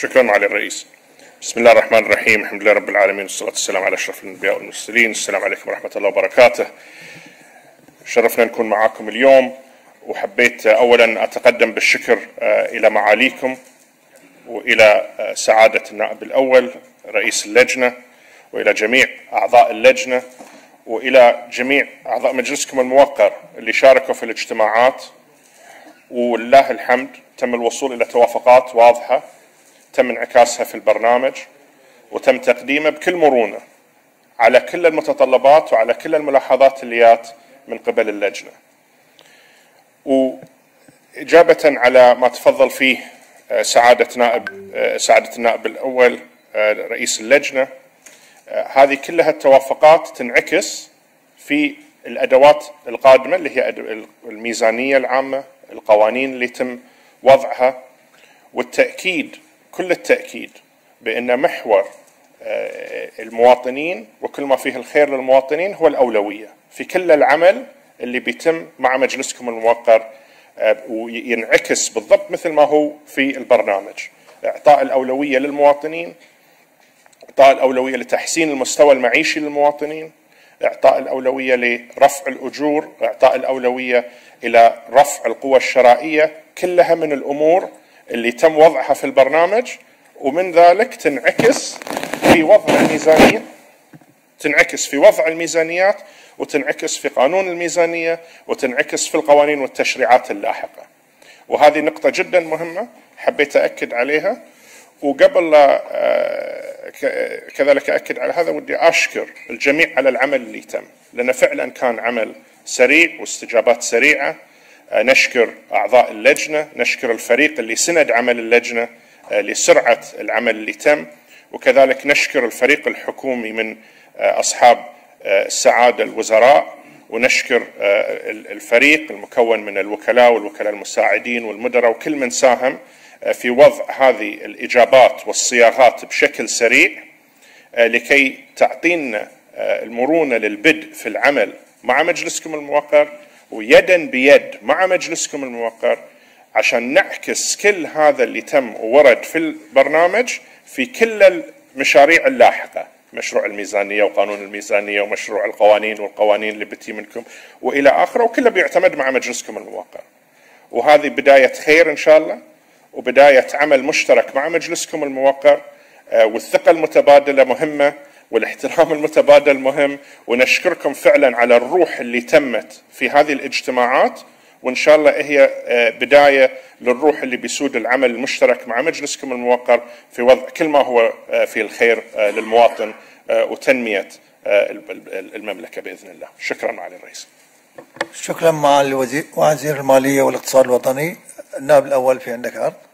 شكرا معالي الرئيس. بسم الله الرحمن الرحيم. الحمد لله رب العالمين. والصلاة والسلام على أشرف الأنبياء والمرسلين. السلام عليكم ورحمة الله وبركاته. شرفنا نكون معاكم اليوم. وحبيت أولا أتقدم بالشكر آه، إلى معاليكم وإلى آه، سعادة النائب الأول رئيس اللجنة وإلى جميع أعضاء اللجنة وإلى جميع أعضاء مجلسكم الموقر اللي شاركوا في الاجتماعات. ولله الحمد تم الوصول إلى توافقات واضحة. تم انعكاسها في البرنامج وتم تقديمه بكل مرونة على كل المتطلبات وعلى كل الملاحظات اللي جات من قبل اللجنة. وإجابة على ما تفضل فيه آه، سعادة نائب آه، سعادة النائب الأول آه، رئيس اللجنة هذه كلها التوافقات تنعكس في الأدوات القادمة اللي هي الميزانية العامة القوانين اللي يتم وضعها والتأكيد كل التأكيد بأن محور المواطنين وكل ما فيه الخير للمواطنين هو الأولوية في كل العمل اللي بيتم مع مجلسكم الموقر آه، وينعكس بالضبط مثل ما هو في البرنامج. إعطاء الأولوية للمواطنين إعطاء الأولوية لتحسين المستوى المعيشي للمواطنين إعطاء الأولوية لرفع الأجور إعطاء الأولوية إلى رفع القوى الشرائية كلها من الأمور اللي تم وضعها في البرنامج ومن ذلك تنعكس في وضع الميزانية. تنعكس في وضع الميزانيات وتنعكس في قانون الميزانية وتنعكس في القوانين والتشريعات اللاحقة. وهذه نقطة جدا مهمة حبيت أكد عليها. وقبل آه، كذلك أكد على هذا ودي أشكر الجميع على العمل اللي تم لأنه فعلا كان عمل سريع واستجابات سريعة. نشكر أعضاء اللجنة نشكر الفريق اللي سند عمل اللجنة آه، لسرعة العمل اللي تم وكذلك نشكر الفريق الحكومي من أصحاب السعادة الوزراء ونشكر آه، الفريق المكون من الوكلاء والوكلاء المساعدين والمدراء وكل من ساهم آه، في وضع هذه الإجابات والصياغات بشكل سريع آه، لكي تعطينا المرونة للبدء في العمل مع مجلسكم الموقر. ويدا بيد مع مجلسكم الموقر عشان نعكس كل هذا اللي تم وورد في البرنامج في كل المشاريع اللاحقة مشروع الميزانية وقانون الميزانية ومشروع القوانين والقوانين اللي بتي منكم وإلى آخره وكله بيعتمد مع مجلسكم الموقر. وهذه بداية خير إن شاء الله وبداية عمل مشترك مع مجلسكم الموقر آه، والثقة المتبادلة مهمة والاحترام المتبادل مهم ونشكركم فعلا على الروح اللي تمت في هذه الاجتماعات وإن شاء الله هي آه، بداية للروح اللي بيسود العمل المشترك مع مجلسكم الموقر في وضع كل ما هو آه، في الخير آه، للمواطن وتنمية المملكة بإذن الله. شكرا معالي الرئيس. شكرا معالي الوزير وزير المالية والاقتصاد الوطني النائب الأول في عندك عرض.